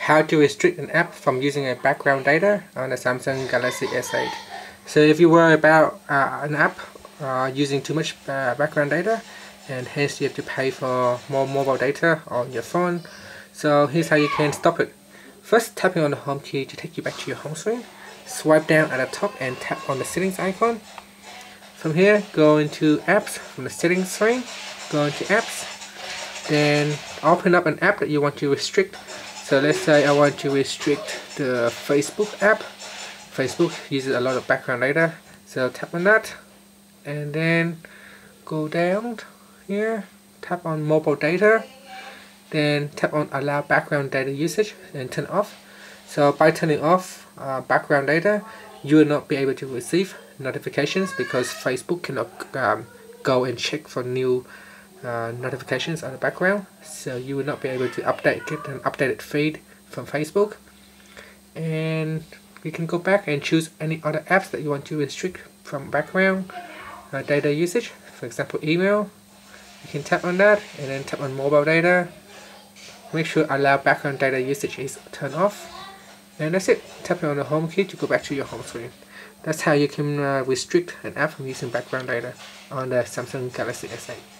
how to restrict an app from using a background data on the Samsung Galaxy S8. So if you worry about uh, an app uh, using too much uh, background data and hence you have to pay for more mobile data on your phone, so here's how you can stop it. First tapping on the home key to take you back to your home screen, swipe down at the top and tap on the settings icon. From here go into apps from the settings screen, go into apps, then open up an app that you want to restrict so let's say I want to restrict the Facebook app. Facebook uses a lot of background data. So tap on that. And then go down here. Tap on mobile data. Then tap on allow background data usage and turn off. So by turning off uh, background data you will not be able to receive notifications because Facebook cannot um, go and check for new uh, notifications on the background so you will not be able to update get an updated feed from Facebook. And you can go back and choose any other apps that you want to restrict from background uh, data usage for example email. You can tap on that and then tap on mobile data. Make sure allow background data usage is turned off. And that's it. Tap on the home key to go back to your home screen. That's how you can uh, restrict an app from using background data on the Samsung Galaxy S8